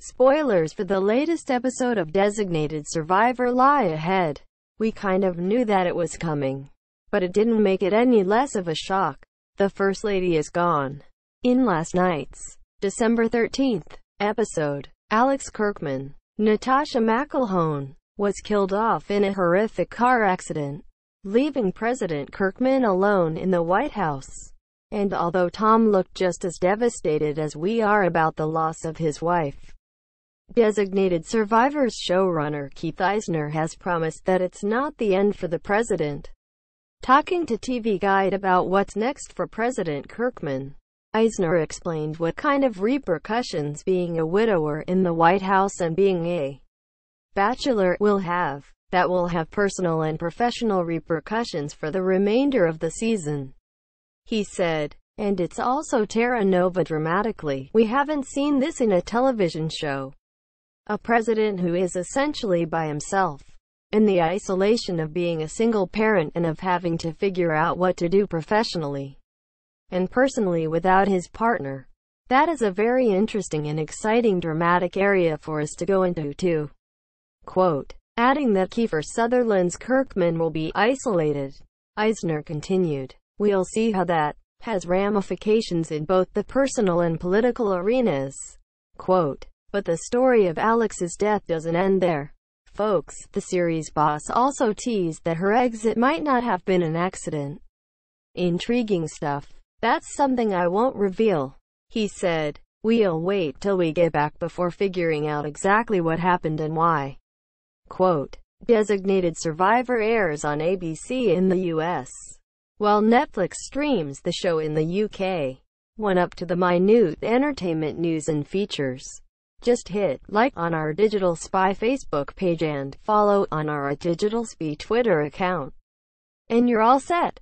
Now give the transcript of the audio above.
Spoilers for the latest episode of Designated Survivor lie ahead. We kind of knew that it was coming. But it didn't make it any less of a shock. The First Lady is gone. In last night's December 13th episode, Alex Kirkman, Natascha McElhone, was killed off in a horrific car accident, leaving President Kirkman alone in the White House. And although Tom looked just as devastated as we are about the loss of his wife, Designated Survivors showrunner Keith Eisner has promised that it's not the end for the president. Talking to TV Guide about what's next for President Kirkman, Eisner explained what kind of repercussions being a widower in the White House and being a bachelor will have, that will have personal and professional repercussions for the remainder of the season. He said, and it's also terra nova dramatically. We haven't seen this in a television show. A president who is essentially by himself. In the isolation of being a single parent and of having to figure out what to do professionally and personally without his partner. That is a very interesting and exciting dramatic area for us to go into too. Quote, adding that Kiefer Sutherland's Kirkman will be isolated. Eisner continued, We'll see how that has ramifications in both the personal and political arenas. Quote, but the story of Alex's death doesn't end there. Folks, the series boss also teased that her exit might not have been an accident. Intriguing stuff. That's something I won't reveal. He said, we'll wait till we get back before figuring out exactly what happened and why. Quote, Designated Survivor airs on ABC in the US, while Netflix streams the show in the UK. One up to the minute entertainment news and features. Just hit like on our Digital Spy Facebook page and follow on our Digital Spy Twitter account. And you're all set.